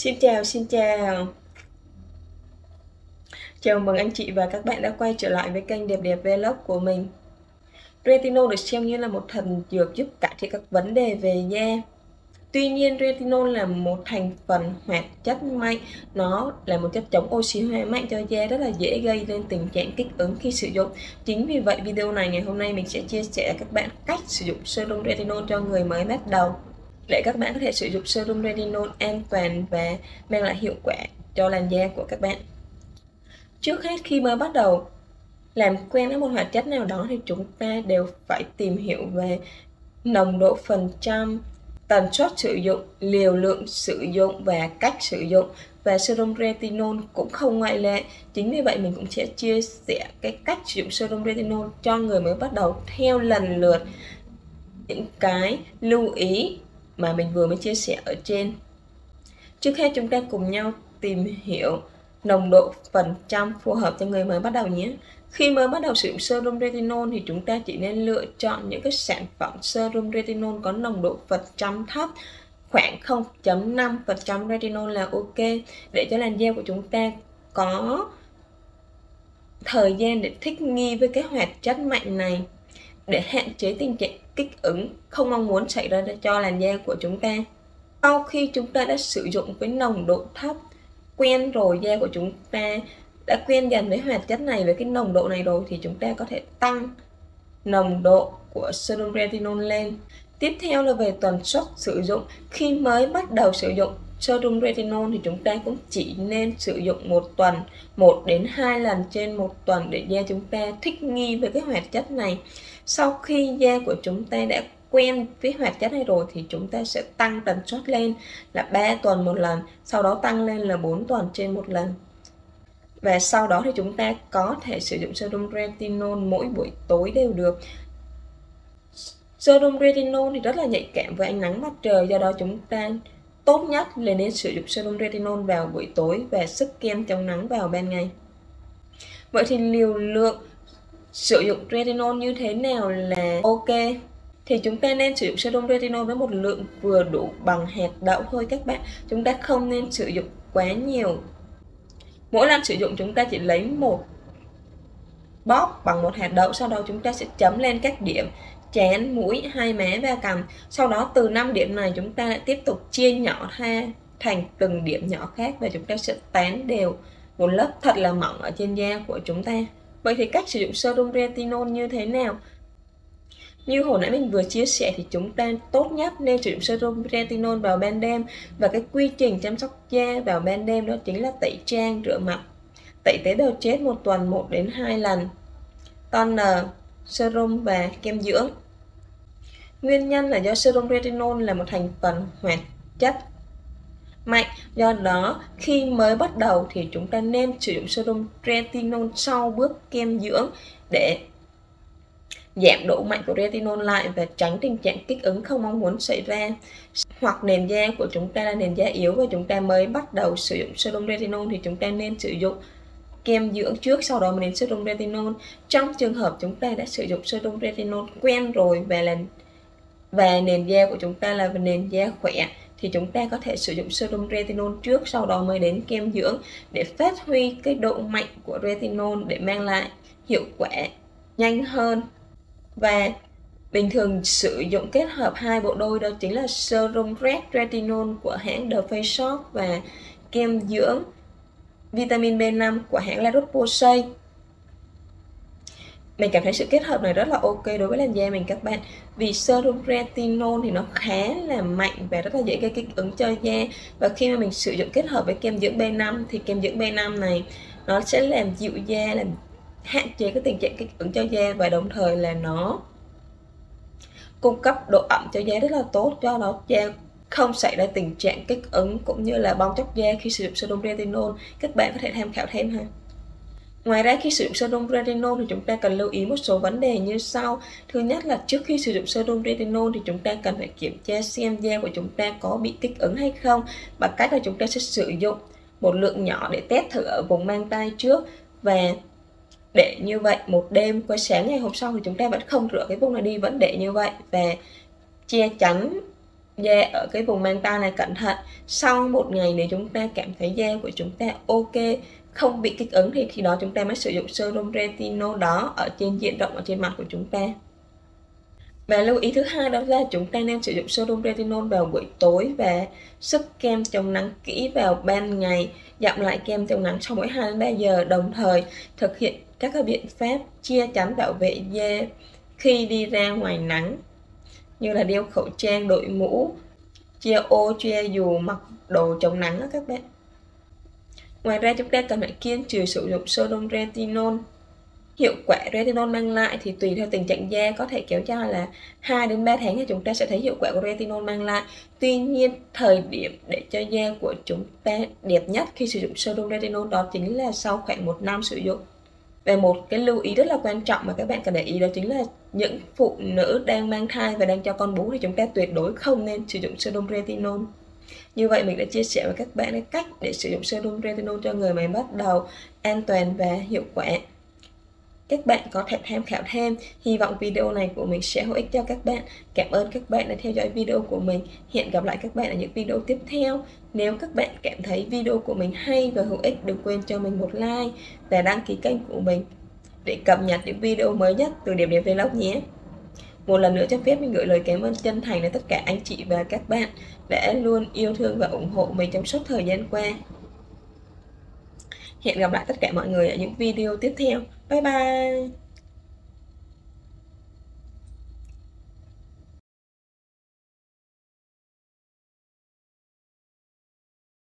Xin chào, xin chào. Chào mừng anh chị và các bạn đã quay trở lại với kênh Đẹp Đẹp Vlog của mình. Retinol được xem như là một thần dược giúp cải thiện các vấn đề về da. Tuy nhiên retinol là một thành phần hoạt chất mạnh. Nó là một chất chống oxy hóa mạnh cho da rất là dễ gây nên tình trạng kích ứng khi sử dụng. Chính vì vậy video này ngày hôm nay mình sẽ chia sẻ các bạn cách sử dụng serum retinol cho người mới bắt đầu để các bạn có thể sử dụng serum retinol an toàn và mang lại hiệu quả cho làn da của các bạn. Trước hết khi mới bắt đầu làm quen với một hoạt chất nào đó thì chúng ta đều phải tìm hiểu về nồng độ phần trăm, tần suất sử dụng, liều lượng sử dụng và cách sử dụng và serum retinol cũng không ngoại lệ. Chính vì vậy mình cũng sẽ chia sẻ cái cách sử dụng serum retinol cho người mới bắt đầu theo lần lượt những cái lưu ý mà mình vừa mới chia sẻ ở trên. Trước hết chúng ta cùng nhau tìm hiểu nồng độ phần trăm phù hợp cho người mới bắt đầu nhé. Khi mới bắt đầu sử dụng serum retinol thì chúng ta chỉ nên lựa chọn những cái sản phẩm serum retinol có nồng độ phần trăm thấp, khoảng 0.5% retinol là ok, để cho làn da của chúng ta có thời gian để thích nghi với cái hoạt chất mạnh này để hạn chế tình trạng kích ứng không mong muốn xảy ra cho làn da của chúng ta. Sau khi chúng ta đã sử dụng với nồng độ thấp, quen rồi da của chúng ta đã quen dần với hoạt chất này với cái nồng độ này rồi thì chúng ta có thể tăng nồng độ của serum retinol lên. Tiếp theo là về tần suất sử dụng. Khi mới bắt đầu sử dụng serum retinol thì chúng ta cũng chỉ nên sử dụng một tuần, một đến hai lần trên một tuần để da chúng ta thích nghi với cái hoạt chất này. Sau khi da của chúng ta đã quen với hoạt chất này rồi thì chúng ta sẽ tăng tần suất lên là 3 tuần một lần sau đó tăng lên là 4 tuần trên một lần. Và sau đó thì chúng ta có thể sử dụng serum retinol mỗi buổi tối đều được. Serum retinol thì rất là nhạy cảm với ánh nắng mặt trời do đó chúng ta tốt nhất là nên sử dụng serum retinol vào buổi tối và sức kem chống nắng vào ban ngày. Vậy thì liều lượng sử dụng retinol như thế nào là ok? Thì chúng ta nên sử dụng serum retinol với một lượng vừa đủ bằng hạt đậu thôi các bạn. Chúng ta không nên sử dụng quá nhiều. Mỗi lần sử dụng chúng ta chỉ lấy một bóp bằng một hạt đậu, sau đó chúng ta sẽ chấm lên các điểm chén mũi hai má và cằm. Sau đó từ 5 điểm này chúng ta lại tiếp tục chia nhỏ ra thành từng điểm nhỏ khác và chúng ta sẽ tán đều một lớp thật là mỏng ở trên da của chúng ta. Vậy thì cách sử dụng serum retinol như thế nào? Như hồi nãy mình vừa chia sẻ thì chúng ta tốt nhất nên sử dụng serum retinol vào ban đêm và cái quy trình chăm sóc da vào ban đêm đó chính là tẩy trang, rửa mặt, tẩy tế bào chết một tuần 1 đến 2 lần, toner, serum và kem dưỡng. Nguyên nhân là do serum retinol là một thành phần hoạt chất mạnh do đó, khi mới bắt đầu thì chúng ta nên sử dụng serum retinol sau bước kem dưỡng để giảm độ mạnh của retinol lại và tránh tình trạng kích ứng không mong muốn xảy ra hoặc nền da của chúng ta là nền da yếu và chúng ta mới bắt đầu sử dụng serum retinol thì chúng ta nên sử dụng kem dưỡng trước, sau đó mới đến serum retinol. Trong trường hợp chúng ta đã sử dụng serum retinol quen rồi và là, và nền da của chúng ta là nền da khỏe, thì chúng ta có thể sử dụng serum retinol trước, sau đó mới đến kem dưỡng để phát huy cái độ mạnh của retinol để mang lại hiệu quả nhanh hơn. Và bình thường sử dụng kết hợp hai bộ đôi đó chính là serum red retinol của hãng The Face Shop và kem dưỡng vitamin B5 của hãng La Roche-Posay. Mình cảm thấy sự kết hợp này rất là ok đối với làn da mình các bạn. Vì serum retinol thì nó khá là mạnh và rất là dễ gây kích ứng cho da. Và khi mà mình sử dụng kết hợp với kem dưỡng B5 thì kem dưỡng B5 này nó sẽ làm dịu da, làm hạn chế cái tình trạng kích ứng cho da và đồng thời là nó cung cấp độ ẩm cho da rất là tốt cho nó, da không xảy ra tình trạng kích ứng cũng như là bong chóc da khi sử dụng serum retinol. Các bạn có thể tham khảo thêm ha. Ngoài ra, khi sử dụng serum retinol thì chúng ta cần lưu ý một số vấn đề như sau. Thứ nhất là trước khi sử dụng serum retinol thì chúng ta cần phải kiểm tra xem da của chúng ta có bị kích ứng hay không, bằng cách là chúng ta sẽ sử dụng một lượng nhỏ để test thử ở vùng mang tay trước. Và để như vậy, một đêm qua sáng ngày hôm sau thì chúng ta vẫn không rửa cái vùng này đi, vẫn để như vậy. Và che chắn da ở cái vùng mang tai này cẩn thận. Sau một ngày nếu chúng ta cảm thấy da của chúng ta ok, không bị kích ứng thì khi đó chúng ta mới sử dụng serum retinol đó ở trên diện rộng ở trên mặt của chúng ta. Và lưu ý thứ hai đó là chúng ta nên sử dụng serum retinol vào buổi tối và sức kem chống nắng kỹ vào ban ngày, giảm lại kem chống nắng sau mỗi 2 đến 3 giờ, đồng thời thực hiện các biện pháp chia chắn bảo vệ da khi đi ra ngoài nắng như là đeo khẩu trang, đội mũ, che ô, che dù, mặc đồ chống nắng đó các bạn. Ngoài ra chúng ta cần phải kiên trì sử dụng sodium retinol. Hiệu quả retinol mang lại thì tùy theo tình trạng da, có thể kéo dài là 2 đến 3 tháng thì chúng ta sẽ thấy hiệu quả của retinol mang lại. Tuy nhiên, thời điểm để cho da của chúng ta đẹp nhất khi sử dụng sodium retinol đó chính là sau khoảng một năm sử dụng. Về một cái lưu ý rất là quan trọng mà các bạn cần để ý đó chính là những phụ nữ đang mang thai và đang cho con bú thì chúng ta tuyệt đối không nên sử dụng serum retinol. Như vậy mình đã chia sẻ với các bạn cách để sử dụng serum retinol cho người mới bắt đầu an toàn và hiệu quả. Các bạn có thể tham khảo thêm. Hy vọng video này của mình sẽ hữu ích cho các bạn. Cảm ơn các bạn đã theo dõi video của mình. Hẹn gặp lại các bạn ở những video tiếp theo. Nếu các bạn cảm thấy video của mình hay và hữu ích, đừng quên cho mình một like và đăng ký kênh của mình để cập nhật những video mới nhất từ điểm điểm vlog nhé một lần nữa cho phép mình gửi lời cảm ơn chân thành đến tất cả anh chị và các bạn đã luôn yêu thương và ủng hộ mình trong suốt thời gian qua. Hẹn gặp lại tất cả mọi người ở những video tiếp theo. Bye bye!